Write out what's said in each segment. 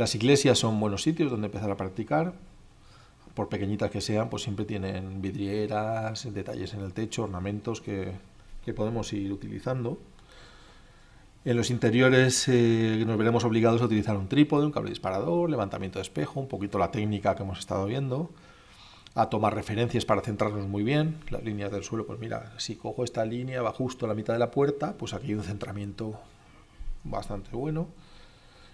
Las iglesias son buenos sitios donde empezar a practicar. Por pequeñitas que sean, pues siempre tienen vidrieras, detalles en el techo, ornamentos que, podemos ir utilizando. En los interiores eh, nos veremos obligados a utilizar un trípode, un cable disparador, levantamiento de espejo, un poquito la técnica que hemos estado viendo, a tomar referencias para centrarnos muy bien. Las líneas del suelo, pues mira, si cojo esta línea, va justo a la mitad de la puerta, pues aquí hay un centramiento bastante bueno.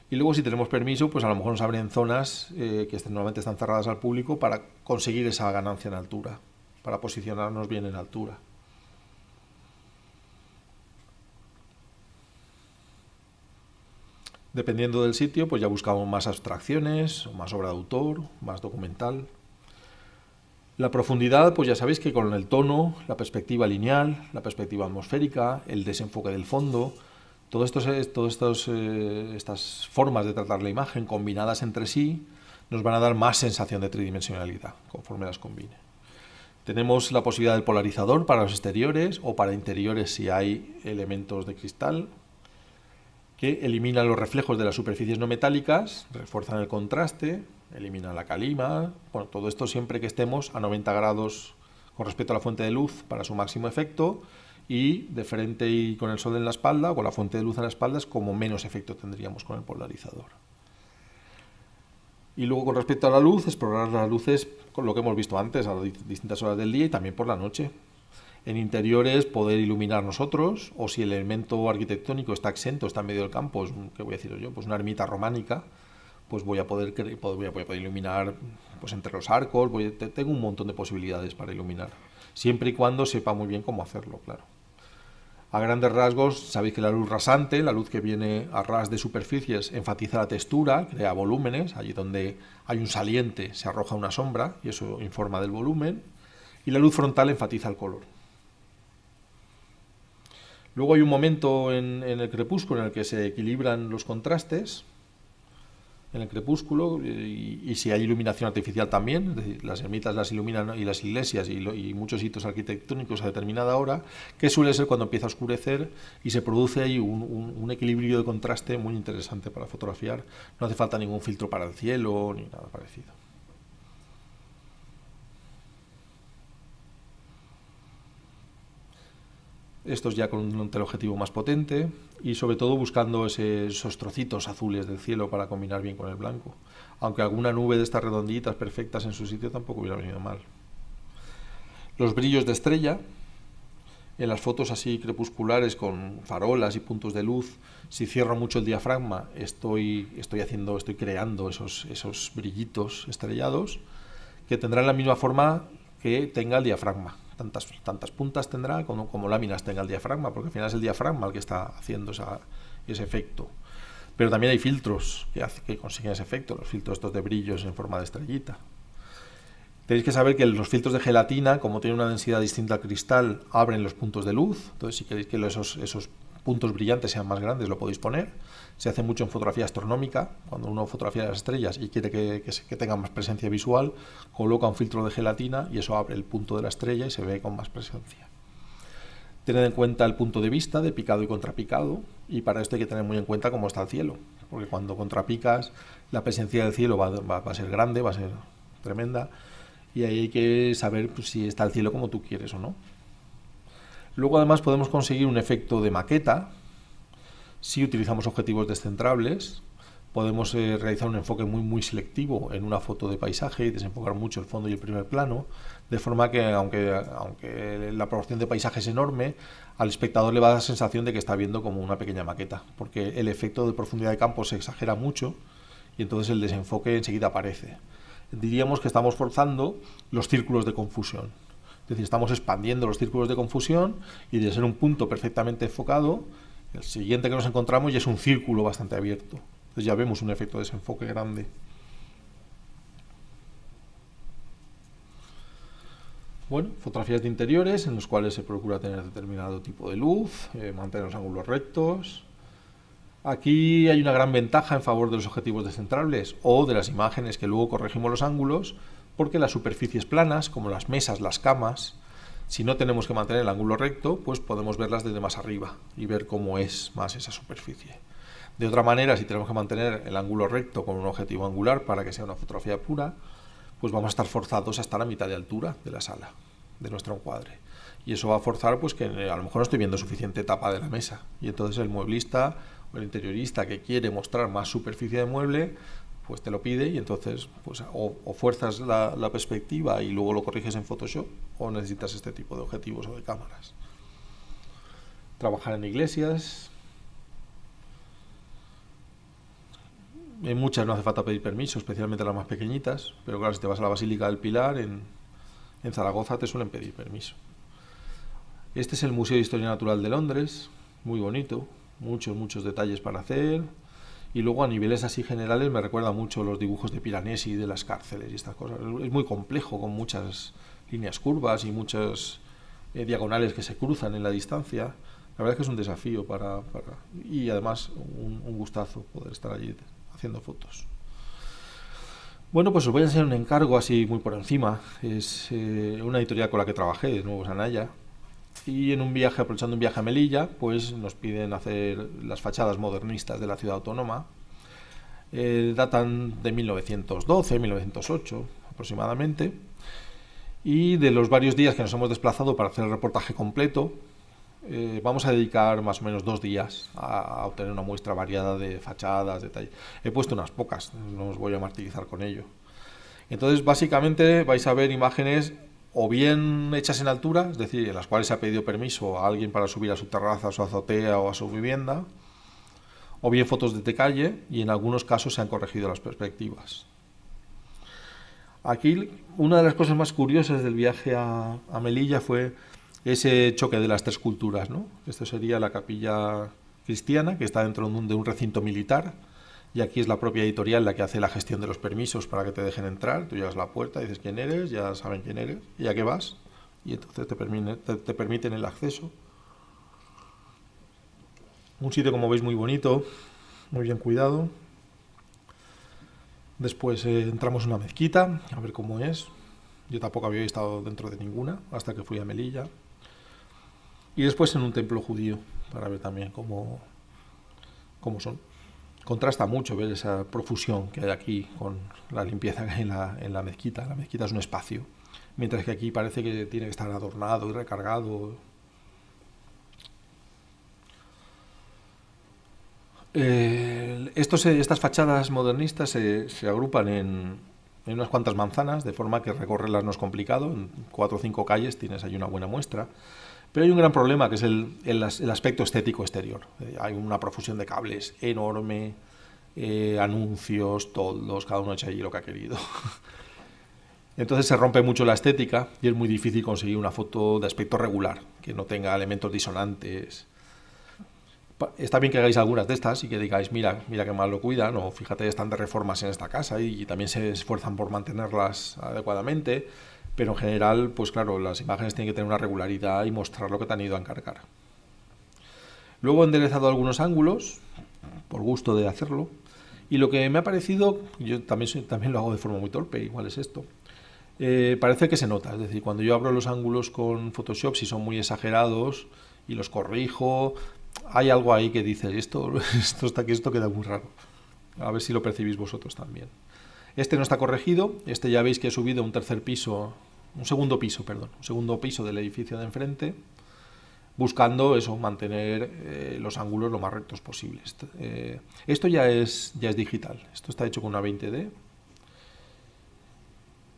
Y luego si tenemos permiso, pues a lo mejor nos abren zonas eh, que normalmente están cerradas al público para conseguir esa ganancia en altura, para posicionarnos bien en altura. Dependiendo del sitio, pues ya buscamos más abstracciones, más obra de autor, más documental. La profundidad, pues ya sabéis que con el tono, la perspectiva lineal, la perspectiva atmosférica, el desenfoque del fondo, todas todas eh, estas formas de tratar la imagen combinadas entre sí nos van a dar más sensación de tridimensionalidad conforme las combine. Tenemos la posibilidad del polarizador para los exteriores o para interiores si hay elementos de cristal, que eliminan los reflejos de las superficies no metálicas, refuerzan el contraste, eliminan la calima, bueno, todo esto siempre que estemos a 90 grados con respecto a la fuente de luz para su máximo efecto y de frente y con el sol en la espalda o con la fuente de luz en la espalda es como menos efecto tendríamos con el polarizador. Y luego con respecto a la luz, explorar las luces con lo que hemos visto antes, a distintas horas del día y también por la noche en interiores poder iluminar nosotros, o si el elemento arquitectónico está exento, está en medio del campo, es, ¿qué voy a decir yo? Pues una ermita románica, pues voy a poder, voy a poder iluminar pues entre los arcos, voy, tengo un montón de posibilidades para iluminar, siempre y cuando sepa muy bien cómo hacerlo, claro. A grandes rasgos, sabéis que la luz rasante, la luz que viene a ras de superficies, enfatiza la textura, crea volúmenes, allí donde hay un saliente se arroja una sombra y eso informa del volumen, y la luz frontal enfatiza el color. Luego hay un momento en, el crepúsculo en el que se equilibran los contrastes, en el crepúsculo, y, si hay iluminación artificial también, las ermitas las iluminan y las iglesias y, muchos hitos arquitectónicos a determinada hora, que suele ser cuando empieza a oscurecer y se produce ahí un equilibrio de contraste muy interesante para fotografiar. No hace falta ningún filtro para el cielo ni nada parecido. Estos ya con un teleobjetivo más potente y sobre todo buscando esos trocitos azules del cielo para combinar bien con el blanco. Aunque alguna nube de estas redonditas perfectas en su sitio tampoco hubiera venido mal. Los brillos de estrella, en las fotos así crepusculares con farolas y puntos de luz, si cierro mucho el diafragma, estoy, estoy haciendo, estoy creando esos, esos brillitos estrellados que tendrán la misma forma que tenga el diafragma tantas, tantas puntas tendrá como, láminas tenga el diafragma, porque al final es el diafragma el que está haciendo ese efecto. Pero también hay filtros que, que consiguen ese efecto, los filtros estos de brillos en forma de estrellita. Tenéis que saber que los filtros de gelatina, como tienen una densidad distinta al cristal, abren los puntos de luz. Entonces, si queréis que esos, esos puntos brillantes sean más grandes, lo podéis poner. Se hace mucho en fotografía astronómica, cuando uno fotografía las estrellas y quiere que, que, tenga más presencia visual, coloca un filtro de gelatina y eso abre el punto de la estrella y se ve con más presencia. Tened en cuenta el punto de vista de picado y contrapicado y para esto hay que tener muy en cuenta cómo está el cielo, porque cuando contrapicas la presencia del cielo va, va, a ser grande, va a ser tremenda y ahí hay que saber pues, si está el cielo como tú quieres o no. Luego además podemos conseguir un efecto de maqueta si utilizamos objetivos descentrables. Podemos eh, realizar un enfoque muy muy selectivo en una foto de paisaje y desenfocar mucho el fondo y el primer plano, de forma que aunque, aunque la proporción de paisaje es enorme, al espectador le va a dar la sensación de que está viendo como una pequeña maqueta, porque el efecto de profundidad de campo se exagera mucho y entonces el desenfoque enseguida aparece. Diríamos que estamos forzando los círculos de confusión. Es decir, estamos expandiendo los círculos de confusión y de ser un punto perfectamente enfocado, el siguiente que nos encontramos ya es un círculo bastante abierto. Entonces ya vemos un efecto de desenfoque grande. Bueno, fotografías de interiores en los cuales se procura tener determinado tipo de luz, eh, mantener los ángulos rectos. Aquí hay una gran ventaja en favor de los objetivos descentrables o de las imágenes que luego corregimos los ángulos, porque las superficies planas, como las mesas, las camas, si no tenemos que mantener el ángulo recto, pues podemos verlas desde más arriba y ver cómo es más esa superficie. De otra manera, si tenemos que mantener el ángulo recto con un objetivo angular para que sea una fotografía pura, pues vamos a estar forzados hasta la mitad de altura de la sala, de nuestro encuadre. Y eso va a forzar pues que a lo mejor no estoy viendo suficiente tapa de la mesa. Y entonces el mueblista o el interiorista que quiere mostrar más superficie de mueble, pues te lo pide y entonces pues o, fuerzas la, perspectiva y luego lo corriges en Photoshop o necesitas este tipo de objetivos o de cámaras. Trabajar en iglesias. En muchas no hace falta pedir permiso, especialmente las más pequeñitas, pero claro, si te vas a la Basílica del Pilar, en, en Zaragoza te suelen pedir permiso. Este es el Museo de Historia Natural de Londres, muy bonito, muchos, muchos detalles para hacer. Y luego a niveles así generales me recuerda mucho los dibujos de Piranesi de las cárceles y estas cosas. Es muy complejo, con muchas líneas curvas y muchas eh, diagonales que se cruzan en la distancia. La verdad es que es un desafío para, y además un, gustazo poder estar allí haciendo fotos. Bueno, pues os voy a enseñar un encargo así muy por encima. Es eh, una editorial con la que trabajé, de nuevo Sanaya, y en un viaje, aprovechando un viaje a Melilla, pues nos piden hacer las fachadas modernistas de la ciudad autónoma. Eh, datan de 1912, 1908 aproximadamente. Y de los varios días que nos hemos desplazado para hacer el reportaje completo, eh, vamos a dedicar más o menos dos días a, obtener una muestra variada de fachadas, detalles. He puesto unas pocas, no os voy a martirizar con ello. Entonces, básicamente vais a ver imágenes o bien hechas en altura, es decir, en las cuales se ha pedido permiso a alguien para subir a su terraza, a su azotea o a su vivienda, o bien fotos de calle y en algunos casos se han corregido las perspectivas. Aquí una de las cosas más curiosas del viaje a, Melilla fue ese choque de las tres culturas. ¿no? Esto sería la capilla cristiana, que está dentro de un recinto militar, y aquí es la propia editorial la que hace la gestión de los permisos para que te dejen entrar. Tú llegas la puerta, dices quién eres, ya saben quién eres, y a qué vas, y entonces te, te, permiten el acceso. Un sitio, como veis, muy bonito, muy bien cuidado. Después eh, entramos en una mezquita, a ver cómo es. Yo tampoco había estado dentro de ninguna hasta que fui a Melilla. Y después en un templo judío, para ver también cómo, cómo son contrasta mucho ver esa profusión que hay aquí con la limpieza que hay en la, en la mezquita. La mezquita es un espacio, mientras que aquí parece que tiene que estar adornado y recargado. Eh, estas fachadas modernistas se, se agrupan en, en, unas cuantas manzanas, de forma que recorrerlas no es complicado. En cuatro o cinco calles tienes ahí una buena muestra. Pero hay un gran problema que es el, el, aspecto estético exterior. Eh, hay una profusión de cables enorme, eh, anuncios, todos, cada uno ha hecho allí lo que ha querido. Entonces se rompe mucho la estética y es muy difícil conseguir una foto de aspecto regular, que no tenga elementos disonantes. Está bien que hagáis algunas de estas y que digáis, mira, mira qué mal lo cuidan, o fíjate, están de reformas en esta casa y también se esfuerzan por mantenerlas adecuadamente pero en general, pues claro, las imágenes tienen que tener una regularidad y mostrar lo que te han ido a encargar. Luego he enderezado algunos ángulos, por gusto de hacerlo, y lo que me ha parecido, yo también, también lo hago de forma muy torpe, igual es esto, eh, parece que se nota, es decir, cuando yo abro los ángulos con Photoshop, si son muy exagerados y los corrijo, hay algo ahí que dice, esto, esto está aquí, esto queda muy raro. A ver si lo percibís vosotros también. Este no está corregido, este ya veis que he subido un tercer piso, un segundo piso, perdón, un segundo piso del edificio de enfrente, buscando eso, mantener eh, los ángulos lo más rectos posibles. Eh, esto ya es, ya es digital, esto está hecho con una 20D.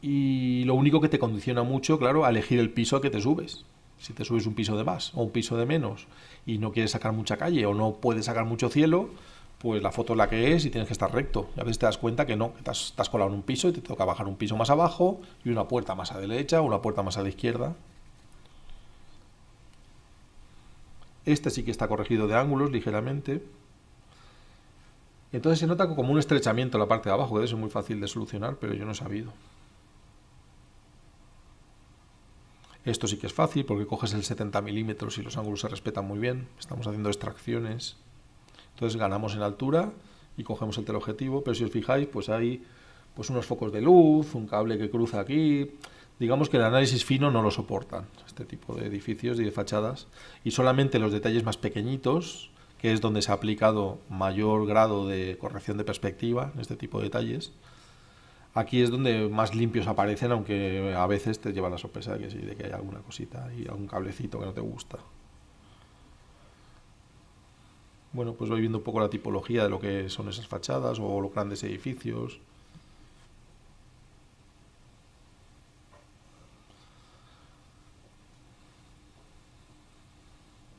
Y lo único que te condiciona mucho, claro, a elegir el piso a que te subes. Si te subes un piso de más o un piso de menos y no quieres sacar mucha calle o no puedes sacar mucho cielo, pues la foto es la que es y tienes que estar recto. Y a veces te das cuenta que no, que estás, colado en un piso y te toca bajar un piso más abajo y una puerta más a la derecha o una puerta más a la izquierda. Este sí que está corregido de ángulos ligeramente. Entonces se nota como un estrechamiento en la parte de abajo, que es muy fácil de solucionar, pero yo no he sabido. Esto sí que es fácil porque coges el 70 milímetros y los ángulos se respetan muy bien. Estamos haciendo extracciones. Entonces ganamos en altura y cogemos el teleobjetivo, pero si os fijáis, pues hay pues unos focos de luz, un cable que cruza aquí. Digamos que el análisis fino no lo soportan, este tipo de edificios y de fachadas. Y solamente los detalles más pequeñitos que es donde se ha aplicado mayor grado de corrección de perspectiva en este tipo de detalles. Aquí es donde más limpios aparecen, aunque a veces te lleva la sorpresa de que sí, de que hay alguna cosita y algún cablecito que no te gusta. Bueno, pues voy viendo un poco la tipología de lo que son esas fachadas o los grandes edificios.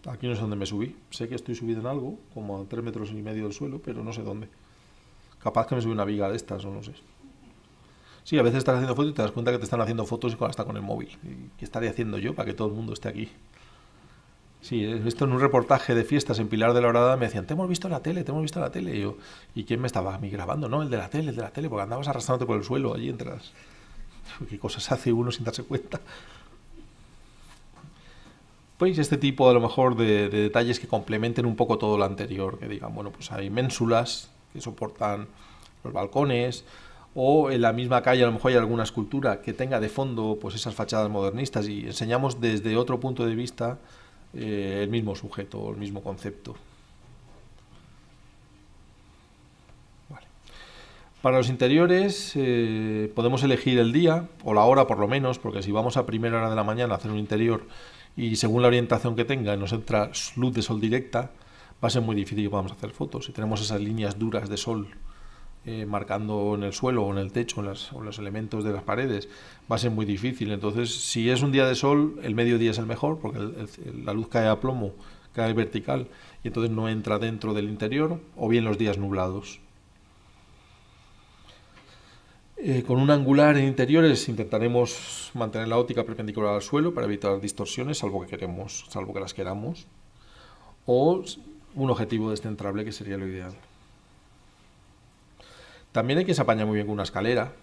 Aquí no sé dónde me subí. Sé que estoy subido en algo, como a tres metros y medio del suelo, pero no sé dónde. Capaz que me subí una viga de estas, o no sé. Sí, a veces estás haciendo fotos y te das cuenta que te están haciendo fotos y está con el móvil. ¿Qué estaré haciendo yo para que todo el mundo esté aquí? Sí, he visto en un reportaje de fiestas en Pilar de la Horada, me decían, te hemos visto la tele, te hemos visto la tele. Y yo, ¿y quién me estaba a grabando? No, el de la tele, el de la tele, porque andabas arrastrándote por el suelo allí entras. ¿Qué cosas hace uno sin darse cuenta? pues este tipo a lo mejor de, detalles que complementen un poco todo lo anterior, que digan, bueno, pues hay ménsulas que soportan los balcones, o en la misma calle a lo mejor hay alguna escultura que tenga de fondo pues esas fachadas modernistas y enseñamos desde otro punto de vista eh, el mismo sujeto, el mismo concepto. Para los interiores eh, podemos elegir el día o la hora por lo menos, porque si vamos a primera hora de la mañana a hacer un interior y según la orientación que tenga nos entra luz de sol directa, va a ser muy difícil que podamos hacer fotos. Si tenemos esas líneas duras de sol eh, marcando en el suelo o en el techo o en, los elementos de las paredes, va a ser muy difícil. Entonces, si es un día de sol, el mediodía es el mejor porque la luz cae a plomo, cae vertical y entonces no entra dentro del interior, o bien los días nublados. Eh, con un angular en interiores intentaremos mantener la óptica perpendicular al suelo para evitar distorsiones, salvo que queremos, salvo que las queramos, o un objetivo descentrable que sería lo ideal. También hay que se apañar muy bien con una escalera,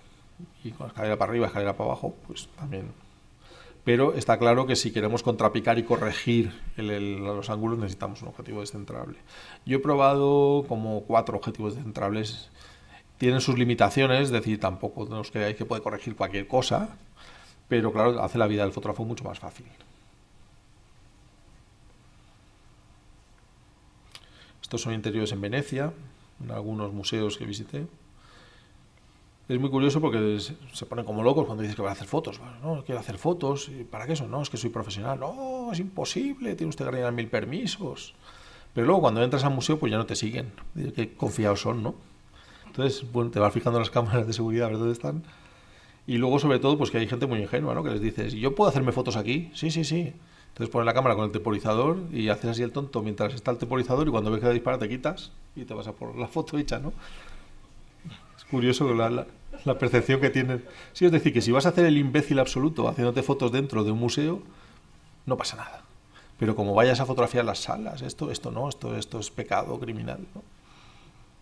y con escalera para arriba, escalera para abajo, pues también. Pero está claro que si queremos contrapicar y corregir los ángulos necesitamos un objetivo descentrable. Yo he probado como cuatro objetivos descentrables tienen sus limitaciones, es decir, tampoco nos creáis que puede corregir cualquier cosa, pero claro, hace la vida del fotógrafo mucho más fácil. Estos son interiores en Venecia, en algunos museos que visité. Es muy curioso porque se ponen como locos cuando dices que van a hacer fotos. no, quiero hacer fotos. ¿Para qué eso? No, es que soy profesional. No, es imposible, tiene usted que rellenar mil permisos. Pero luego cuando entras al museo, pues ya no te siguen. Qué confiados son, ¿no? Entonces, bueno, te vas fijando las cámaras de seguridad a ver dónde están. Y luego, sobre todo, pues que hay gente muy ingenua, ¿no? Que les dices, ¿yo puedo hacerme fotos aquí? Sí, sí, sí. Entonces pones la cámara con el temporizador y haces así el tonto mientras está el temporizador y cuando ves que dispara te quitas y te vas a por la foto hecha, ¿no? Curioso la, la, percepción que tienen. Sí, es decir, que si vas a hacer el imbécil absoluto haciéndote fotos dentro de un museo, no pasa nada. Pero como vayas a fotografiar las salas, esto, esto no, esto, esto es pecado criminal, ¿no?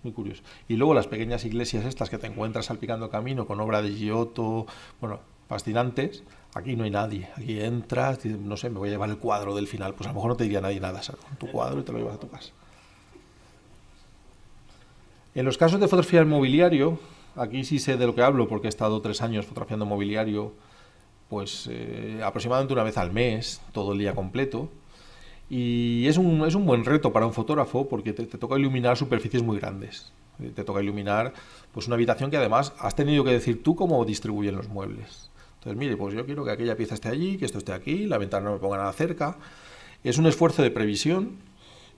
muy curioso. Y luego las pequeñas iglesias estas que te encuentras salpicando camino con obra de Giotto, bueno, fascinantes. Aquí no hay nadie. Aquí entras, no sé, me voy a llevar el cuadro del final. Pues a lo mejor no te diría nadie nada, con tu cuadro y te lo llevas a tu casa. En los casos de fotografía del mobiliario, aquí sí sé de lo que hablo porque he estado tres años fotografiando mobiliario, pues eh, aproximadamente una vez al mes, todo el día completo. Y es un, es un buen reto para un fotógrafo porque te, toca iluminar superficies muy grandes. Eh, te toca iluminar pues una habitación que además has tenido que decir tú cómo distribuyen los muebles. Entonces, mire, pues yo quiero que aquella pieza esté allí, que esto esté aquí, la ventana no me ponga nada cerca. Es un esfuerzo de previsión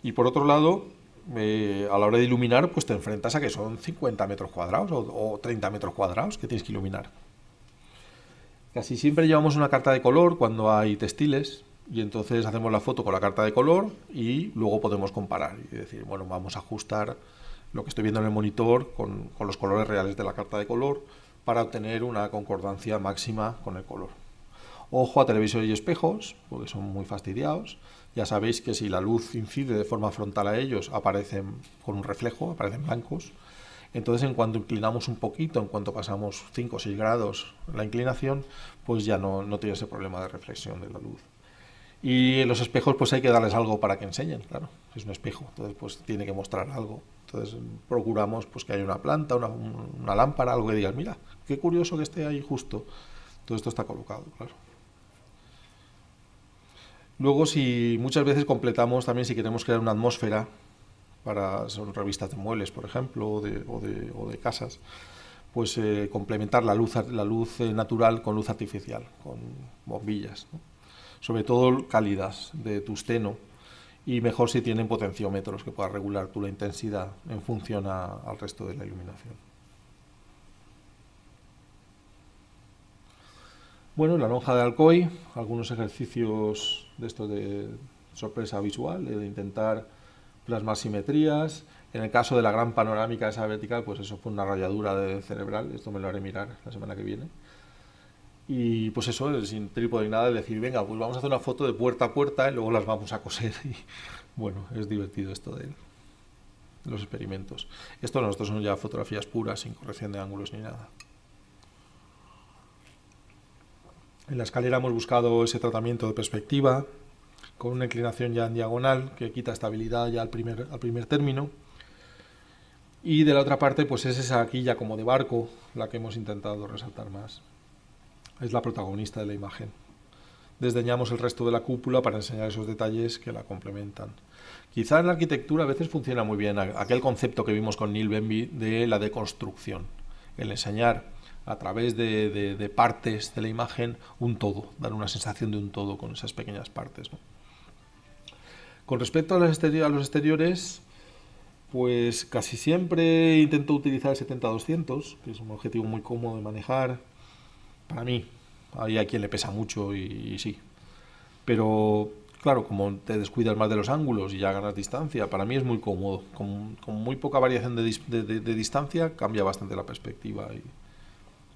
y por otro lado, eh, a la hora de iluminar, pues te enfrentas a que son 50 metros cuadrados o, o 30 metros cuadrados que tienes que iluminar. Casi siempre llevamos una carta de color cuando hay textiles, y entonces hacemos la foto con la carta de color y luego podemos comparar y decir, bueno, vamos a ajustar lo que estoy viendo en el monitor con los colores reales de la carta de color para obtener una concordancia máxima con el color. Ojo a televisores y espejos, porque son muy fastidiados. Ya sabéis que si la luz incide de forma frontal a ellos, aparecen con un reflejo, aparecen blancos. Entonces, en cuanto inclinamos un poquito, en cuanto pasamos 5 o 6 grados la inclinación, pues ya no, no tiene ese problema de reflexión de la luz. Y los espejos pues hay que darles algo para que enseñen, claro, es un espejo, entonces pues tiene que mostrar algo. Entonces procuramos pues que haya una planta, una, una lámpara, algo que digas, mira, qué curioso que esté ahí justo. Todo esto está colocado, claro. Luego, si muchas veces completamos también, si queremos crear una atmósfera, para son revistas de muebles, por ejemplo, o de, casas, pues eh, complementar la luz, la luz eh, natural con luz artificial, con bombillas. Sobre todo cálidas, de tusteno, y mejor si tienen potenciómetros que puedas regular tú la intensidad en función al resto de la iluminación. Bueno, la lonja de Alcoy, algunos ejercicios de esto de sorpresa visual, de intentar plasmar simetrías. En el caso de la gran panorámica esa vertical, pues eso fue una rayadura de cerebral, esto me lo haré mirar la semana que viene. Y pues eso, sin trípode ni nada, decir, venga, pues vamos a hacer una foto de puerta a puerta y luego las vamos a coser. Y bueno, es divertido esto de los experimentos. Esto nosotros son ya fotografías puras, sin corrección de ángulos ni nada. En la escalera hemos buscado ese tratamiento de perspectiva con una inclinación ya en diagonal que quita estabilidad ya al primer, al primer término. Y de la otra parte, pues es esa ya como de barco la que hemos intentado resaltar más. Es la protagonista de la imagen. Desdeñamos el resto de la cúpula para enseñar esos detalles que la complementan. Quizá en la arquitectura a veces funciona muy bien aquel concepto que vimos con Neil Benby de la deconstrucción, el enseñar a través de, partes de la imagen un todo, dar una sensación de un todo con esas pequeñas partes. Con respecto a los, exteriores, pues casi siempre intento utilizar el 70-200, que es un objetivo muy cómodo de manejar. Para mí, hay a quien le pesa mucho y, sí. Pero claro, como te descuidas más de los ángulos y ya ganas distancia, para mí es muy cómodo. Con, muy poca variación de, distancia cambia bastante la perspectiva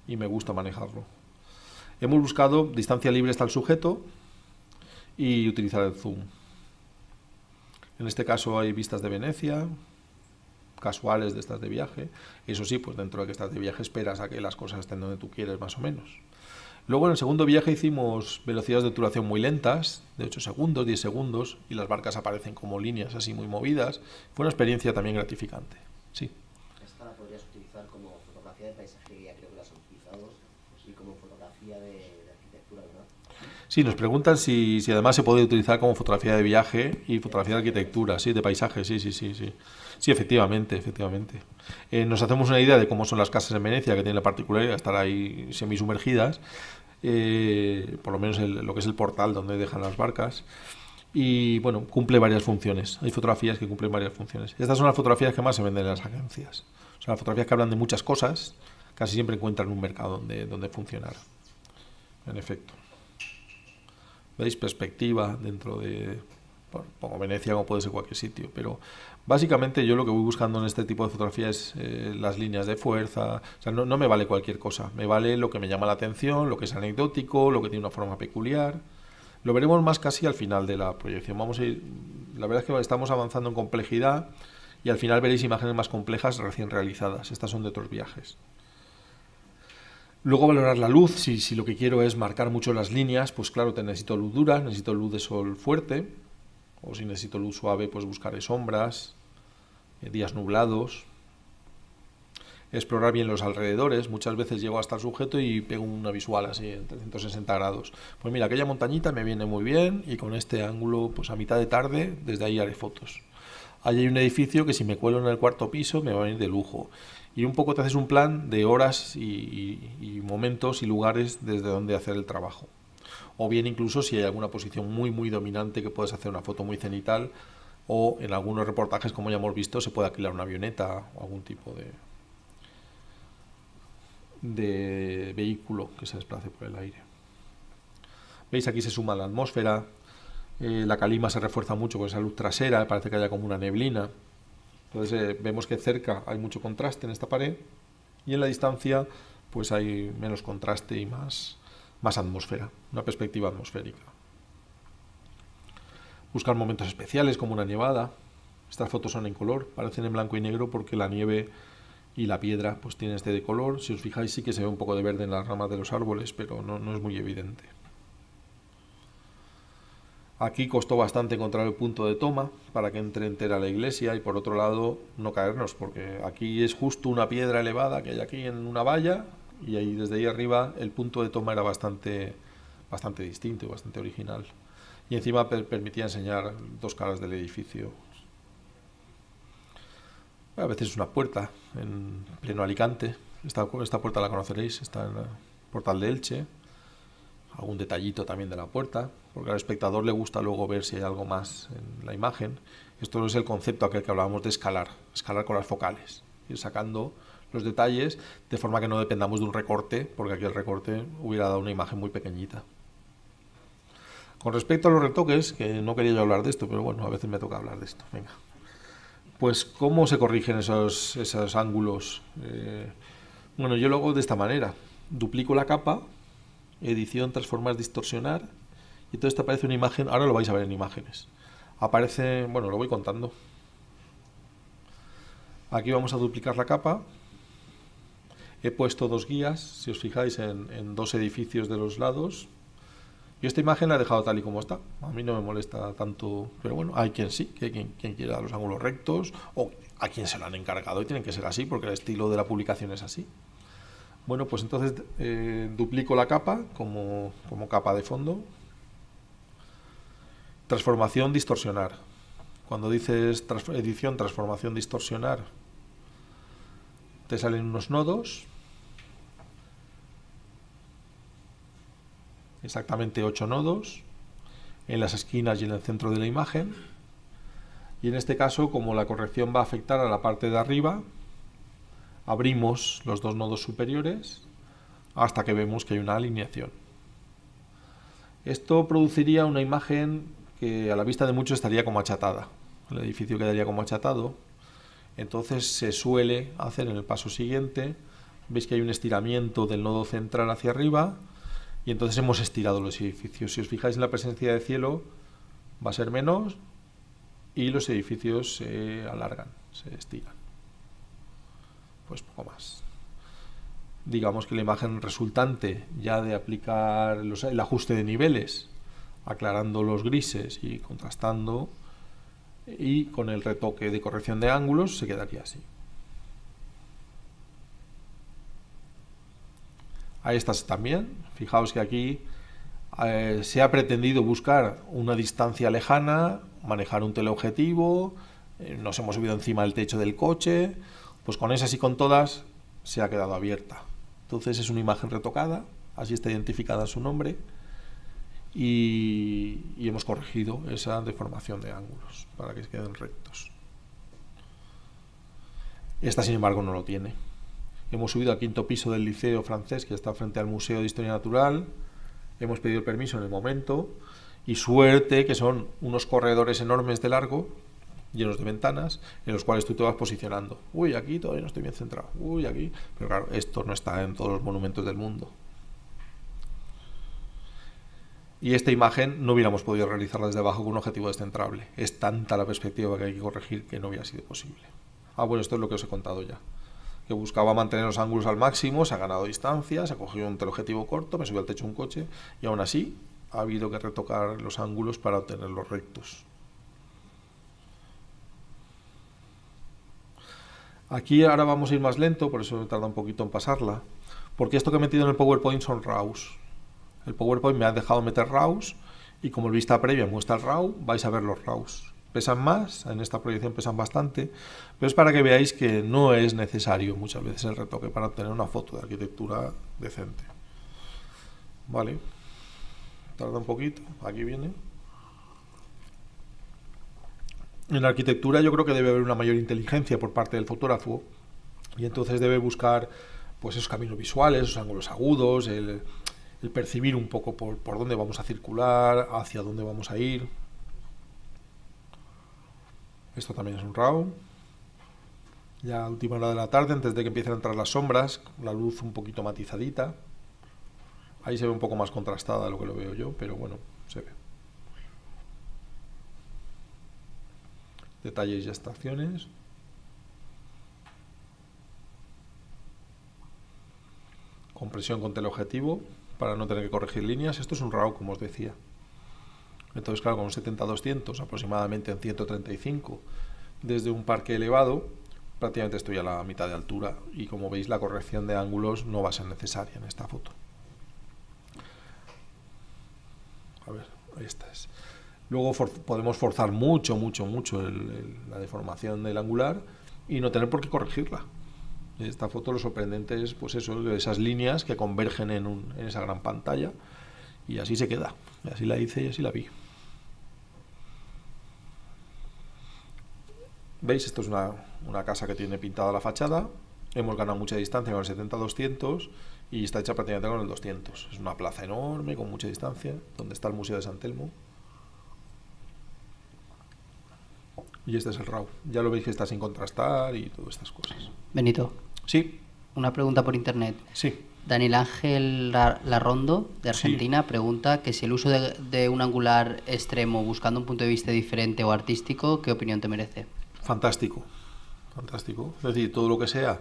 y me gusta manejarlo. Hemos buscado distancia libre hasta el sujeto y utilizar el zoom. En este caso hay vistas de Venecia, casuales de estas de viaje. Eso sí, pues dentro de que estás de viaje esperas a que las cosas estén donde tú quieres más o menos. Luego en el segundo viaje hicimos velocidades de obturación muy lentas, de 8 segundos, 10 segundos, y las barcas aparecen como líneas así muy movidas. Fue una experiencia también gratificante. Sí. Esta la podrías utilizar como fotografía de paisajería, creo que las y como fotografía de, arquitectura, ¿verdad? Sí, nos preguntan si, si, además se puede utilizar como fotografía de viaje y fotografía de arquitectura, sí, de paisaje, sí, sí, sí, sí. Sí, efectivamente, efectivamente. Eh, nos hacemos una idea de cómo son las casas en Venecia, que tienen la particularidad de estar ahí semisumergidas, eh, por lo menos lo que es el portal donde dejan las barcas. Y bueno, cumple varias funciones. Hay fotografías que cumplen varias funciones. Estas son las fotografías que más se venden en las agencias. Son las fotografías que hablan de muchas cosas casi siempre encuentran un mercado donde, donde funcionar. En efecto. ¿Veis? Perspectiva dentro de, pongo Venecia como puede ser cualquier sitio, pero básicamente yo lo que voy buscando en este tipo de fotografía es eh, las líneas de fuerza, no, no, me vale cualquier cosa, me vale lo que me llama la atención, lo que es anecdótico, lo que tiene una forma peculiar. Lo veremos más casi al final de la proyección. Vamos a ir, la verdad es que estamos avanzando en complejidad y al final veréis imágenes más complejas recién realizadas. Estas son de otros viajes. Luego valorar la luz, si, si, lo que quiero es marcar mucho las líneas, pues claro, te necesito luz dura, necesito luz de sol fuerte, o si necesito luz suave, pues buscaré sombras, eh, días nublados. Explorar bien los alrededores, muchas veces llego hasta el sujeto y pego una visual así en 360 grados. Pues mira, aquella montañita me viene muy bien y con este ángulo, pues a mitad de tarde, desde ahí haré fotos. Ahí hay un edificio que si me cuelo en el cuarto piso me va a venir de lujo y un poco te haces un plan de horas y, momentos y lugares desde donde hacer el trabajo. O bien incluso si hay alguna posición muy muy dominante que puedes hacer una foto muy cenital o en algunos reportajes como ya hemos visto se puede alquilar una avioneta o algún tipo de, de vehículo que se desplace por el aire. ¿Veis? Aquí se suma la atmósfera, eh, la calima se refuerza mucho con esa luz trasera, parece que haya como una neblina. Entonces eh, vemos que cerca hay mucho contraste en esta pared y en la distancia pues hay menos contraste y más, más atmósfera, una perspectiva atmosférica. Buscar momentos especiales como una nevada. Estas fotos son en color, parecen en blanco y negro porque la nieve y la piedra pues tienen este de color. Si os fijáis sí que se ve un poco de verde en las ramas de los árboles, pero no, no es muy evidente. Aquí costó bastante encontrar el punto de toma para que entre entera la iglesia y por otro lado no caernos, porque aquí es justo una piedra elevada que hay aquí en una valla y ahí desde ahí arriba el punto de toma era bastante, bastante distinto y bastante original. Y encima permitía enseñar dos caras del edificio. A veces es una puerta en pleno Alicante. Esta, esta puerta la conoceréis, está en portal de Elche. Algún detallito también de la puerta, porque al espectador le gusta luego ver si hay algo más en la imagen. Esto es el concepto aquel que hablábamos de escalar, escalar con las focales, ir sacando los detalles de forma que no dependamos de un recorte, porque aquí el recorte hubiera dado una imagen muy pequeñita. Con respecto a los retoques, que no quería yo hablar de esto, pero bueno, a veces me toca hablar de esto. Venga. Pues, ¿cómo se corrigen esos, esos ángulos? Eh, bueno, yo lo hago de esta manera. Duplico la capa, edición, transformar, distorsionar, y todo esto aparece una imagen, ahora lo vais a ver en imágenes. Aparece, bueno, lo voy contando. Aquí vamos a duplicar la capa. He puesto dos guías, si os fijáis, en, dos edificios de los lados, yo esta imagen la he dejado tal y como está. A mí no me molesta tanto, pero bueno, hay quien sí, que hay quien, quien quiera los ángulos rectos o a quien se lo han encargado y tienen que ser así porque el estilo de la publicación es así. Bueno, pues entonces eh, duplico la capa como, como capa de fondo. Transformación, distorsionar. Cuando dices edición, transformación, distorsionar, te salen unos nodos exactamente 8 nodos en las esquinas y en el centro de la imagen. Y en este caso, como la corrección va a afectar a la parte de arriba, abrimos los dos nodos superiores hasta que vemos que hay una alineación. Esto produciría una imagen que a la vista de muchos estaría como achatada. El edificio quedaría como achatado. Entonces se suele hacer en el paso siguiente, veis que hay un estiramiento del nodo central hacia arriba, y entonces hemos estirado los edificios. Si os fijáis en la presencia de cielo, va a ser menos y los edificios se alargan, se estiran. Pues poco más. Digamos que la imagen resultante ya de aplicar el ajuste de niveles, aclarando los grises y contrastando, y con el retoque de corrección de ángulos se quedaría así. Ahí estás también. Fijaos que aquí eh, se ha pretendido buscar una distancia lejana, manejar un teleobjetivo, eh, nos hemos subido encima del techo del coche, pues con esas y con todas se ha quedado abierta. Entonces es una imagen retocada, así está identificada su nombre y, y hemos corregido esa deformación de ángulos para que queden rectos. Esta, sin embargo, no lo tiene. Hemos subido al quinto piso del liceo francés que está frente al Museo de Historia Natural. Hemos pedido el permiso en el momento. Y suerte que son unos corredores enormes de largo, llenos de ventanas, en los cuales tú te vas posicionando. Uy, aquí todavía no estoy bien centrado. Uy, aquí. Pero claro, esto no está en todos los monumentos del mundo. Y esta imagen no hubiéramos podido realizarla desde abajo con un objetivo descentrable. Es tanta la perspectiva que hay que corregir que no hubiera sido posible. Ah, bueno, esto es lo que os he contado ya que buscaba mantener los ángulos al máximo, se ha ganado distancia, se ha cogido un teleobjetivo corto, me subió al techo un coche y aún así ha habido que retocar los ángulos para obtenerlos rectos. Aquí ahora vamos a ir más lento, por eso me tarda un poquito en pasarla, porque esto que he metido en el PowerPoint son RAWs. El PowerPoint me ha dejado meter RAWs y como el vista previa muestra el RAW, vais a ver los RAWs pesan más, en esta proyección pesan bastante, pero es para que veáis que no es necesario muchas veces el retoque para obtener una foto de arquitectura decente. Vale, tarda un poquito, aquí viene. En la arquitectura yo creo que debe haber una mayor inteligencia por parte del fotógrafo y entonces debe buscar pues esos caminos visuales, esos ángulos agudos, el, percibir un poco por, por dónde vamos a circular, hacia dónde vamos a ir, esto también es un RAW. Ya a última hora de la tarde, antes de que empiecen a entrar las sombras, la luz un poquito matizadita. Ahí se ve un poco más contrastada lo que lo veo yo, pero bueno, se ve. Detalles y estaciones. Compresión con teleobjetivo para no tener que corregir líneas. Esto es un RAW, como os decía. Entonces, claro, con un 70-200, aproximadamente en 135, desde un parque elevado, prácticamente estoy a la mitad de altura y como veis la corrección de ángulos no va a ser necesaria en esta foto. A ver, ahí está. Luego podemos forzar mucho, mucho, mucho la deformación del angular y no tener por qué corregirla. Esta foto lo sorprendente es pues eso, esas líneas que convergen en, un, en esa gran pantalla y así se queda. Así la hice y así la vi. ¿Veis? Esto es una, una casa que tiene pintada la fachada. Hemos ganado mucha distancia con el 70-200 y está hecha prácticamente con el 200. Es una plaza enorme con mucha distancia, donde está el Museo de San Telmo. Y este es el RAW. Ya lo veis que está sin contrastar y todas estas cosas. Benito, Sí, una pregunta por internet. sí. Daniel Ángel La- Larrondo, de Argentina, pregunta que si el uso de, de un angular extremo buscando un punto de vista diferente o artístico, ¿qué opinión te merece? Fantástico. Fantástico. Es decir, todo lo que sea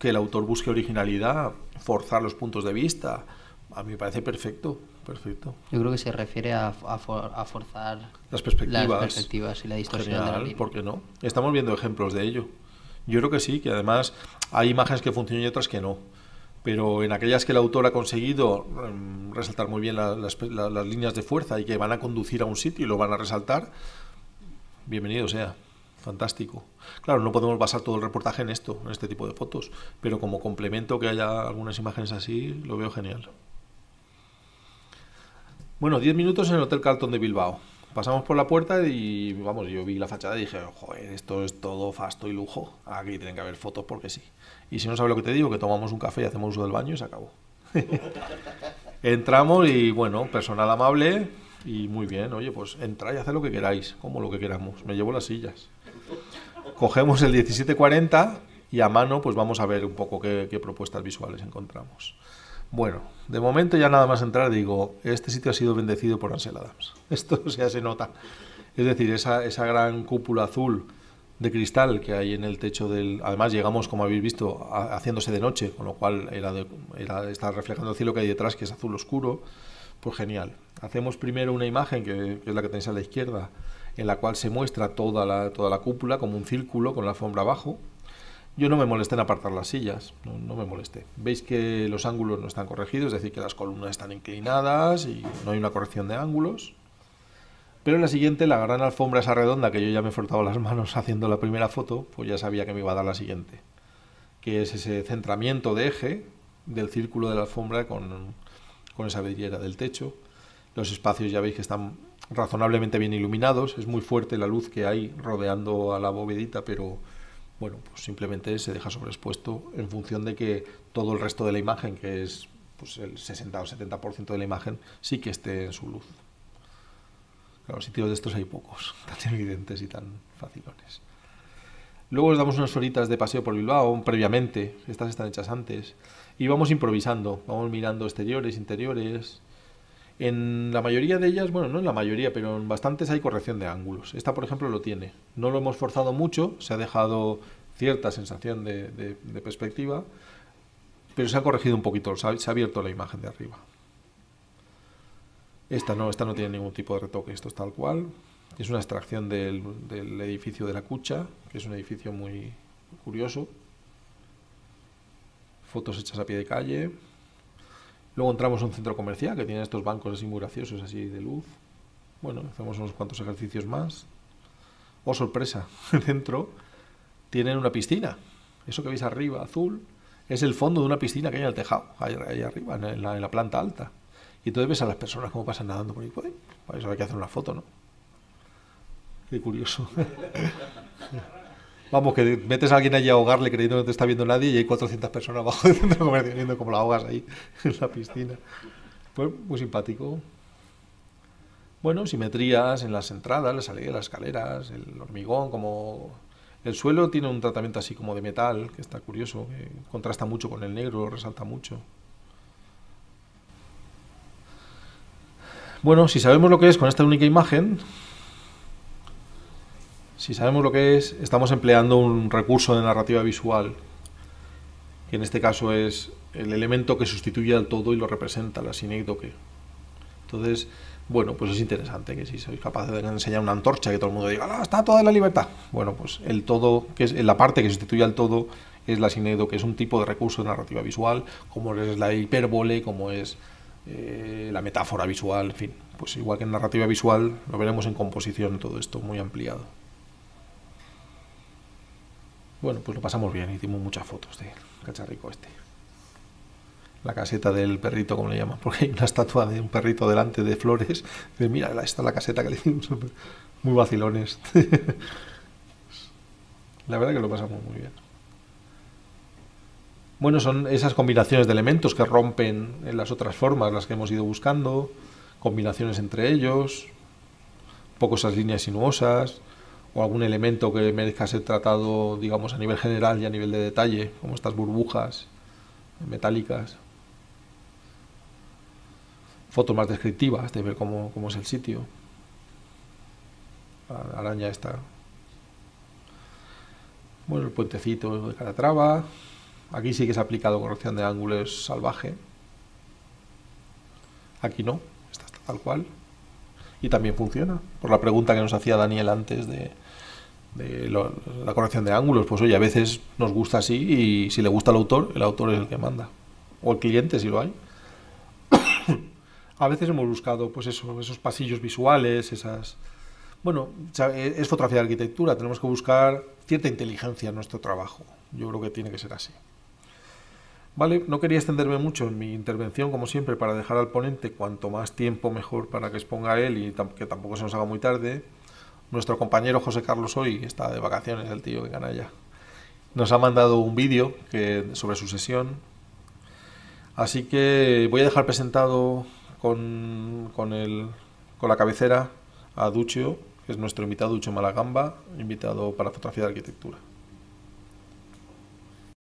que el autor busque originalidad, forzar los puntos de vista, a mí me parece perfecto. Perfecto. Yo creo que se refiere a, a for- a forzar Las perspectivas. las perspectivas y la distorsión de la línea. ¿por qué no? Estamos viendo ejemplos de ello. Yo creo que sí, que además hay imágenes que funcionan y otras que no. Pero en aquellas que el autor ha conseguido em, resaltar muy bien la- las, la- las líneas de fuerza y que van a conducir a un sitio y lo van a resaltar, bienvenido sea. Fantástico. Claro, no podemos basar todo el reportaje en esto, en este tipo de fotos, pero como complemento que haya algunas imágenes así, lo veo genial. Bueno, 10 minutos en el Hotel Carlton de Bilbao. Pasamos por la puerta y, vamos, yo vi la fachada y dije, joder, esto es todo fasto y lujo. Aquí tienen que haber fotos porque sí. Y si no sabes lo que te digo, que tomamos un café y hacemos uso del baño y se acabó. Entramos y, bueno, personal amable y muy bien. Oye, pues entra y haced lo que queráis, como lo que queramos. Me llevo las sillas. Cogemos el 1740 y a mano, pues vamos a ver un poco qué, qué propuestas visuales encontramos. Bueno, de momento ya nada más entrar digo, este sitio ha sido bendecido por Ansel Adams. Esto ya se nota. Es decir, esa, esa gran cúpula azul de cristal que hay en el techo del... Además llegamos, como habéis visto, haciéndose de noche, con lo cual era de, era, está reflejando el cielo que hay detrás, que es azul oscuro. Pues genial. Hacemos primero una imagen, que, que es la que tenéis a la izquierda, en la cual se muestra toda la, toda la cúpula como un círculo con la alfombra abajo. Yo no me molesté en apartar las sillas, no, me molesté. Veis que los ángulos no están corregidos, es decir, que las columnas están inclinadas y no hay una corrección de ángulos. Pero en la siguiente, la gran alfombra esa redonda que yo ya me he frotado las manos haciendo la primera foto, pues ya sabía que me iba a dar la siguiente. Que es ese centramiento de eje del círculo de la alfombra con, con esa vidriera del techo. Los espacios ya veis que están razonablemente bien iluminados. Es muy fuerte la luz que hay rodeando a la bovedita, pero bueno, pues simplemente se deja sobreexpuesto en función de que todo el resto de la imagen, que es pues el 60 o 70% de la imagen, sí que esté en su luz. Claro, sitios de estos hay pocos, tan evidentes y tan facilones. Luego os damos unas horitas de paseo por Bilbao previamente, estas están hechas antes, y vamos improvisando, vamos mirando exteriores, interiores. En la mayoría de ellas, bueno, no en la mayoría, pero en bastantes hay corrección de ángulos. Esta, por ejemplo, lo tiene. No lo hemos forzado mucho, se ha dejado cierta sensación de, perspectiva, pero se ha corregido un poquito, se ha, abierto la imagen de arriba. Esta no, esta no tiene ningún tipo de retoque, esto es tal cual. Es una extracción del edificio de la Cucha, que es un edificio muy curioso. Fotos hechas a pie de calle. Luego entramos a un centro comercial que tiene estos bancos así muy graciosos, así de luz. Bueno, hacemos unos cuantos ejercicios más. Oh, sorpresa, dentro tienen una piscina. Eso que veis arriba, azul, es el fondo de una piscina que hay en el tejado, ahí, arriba, en la, planta alta. Y entonces ves a las personas como pasan nadando por ahí. Pues, para eso hay que hacer una foto, ¿no? Qué curioso. Vamos, que metes a alguien allí a ahogarle creyendo que no te está viendo nadie y hay 400 personas abajo del centro comercial viendo cómo la ahogas ahí en la piscina. Pues muy simpático. Bueno, simetrías en las entradas, las salidas, las escaleras, el hormigón, como... El suelo tiene un tratamiento así como de metal, que está curioso, que contrasta mucho con el negro, resalta mucho. Bueno, si sabemos lo que es con esta única imagen, si sabemos lo que es, estamos empleando un recurso de narrativa visual, que en este caso es el elemento que sustituye al todo y lo representa, la sinécdoque. Entonces, bueno, pues es interesante que si sois capaces de enseñar una antorcha que todo el mundo diga, ¡ah, está toda la libertad! Bueno, pues el todo, que es la parte que sustituye al todo, es la sinécdoque, que es un tipo de recurso de narrativa visual, como es la hipérbole, como es eh, la metáfora visual, en fin. Pues igual que en narrativa visual, lo veremos en composición todo esto muy ampliado. Bueno, pues lo pasamos bien, hicimos muchas fotos de cacharrico este. La caseta del perrito, como le llaman, porque hay una estatua de un perrito delante de flores. Mira, esta es la caseta que le hicimos. Muy vacilones. la verdad que lo pasamos muy bien. Bueno, son esas combinaciones de elementos que rompen en las otras formas, las que hemos ido buscando, combinaciones entre ellos, poco esas líneas sinuosas, o algún elemento que merezca ser tratado, digamos, a nivel general y a nivel de detalle, como estas burbujas metálicas. Fotos más descriptivas de ver cómo, cómo es el sitio. La araña esta. Bueno, el puentecito de Calatrava. Aquí sí que se ha aplicado corrección de ángulos salvaje. Aquí no, está tal cual. Y también funciona. Por la pregunta que nos hacía Daniel antes de, la corrección de ángulos, pues oye, a veces nos gusta así y si le gusta al autor, el autor es el que manda. O el cliente, si lo hay. a veces hemos buscado pues eso, esos pasillos visuales, esas... Bueno, es fotografía de arquitectura, tenemos que buscar cierta inteligencia en nuestro trabajo. Yo creo que tiene que ser así. Vale, no quería extenderme mucho en mi intervención, como siempre, para dejar al ponente cuanto más tiempo mejor para que exponga él y que tampoco se nos haga muy tarde. Nuestro compañero José Carlos hoy está de vacaciones, el tío que canalla. Nos ha mandado un vídeo sobre su sesión. Así que voy a dejar presentado con la cabecera a Duccio, que es nuestro invitado, Duccio Malagamba, invitado para fotografía de arquitectura.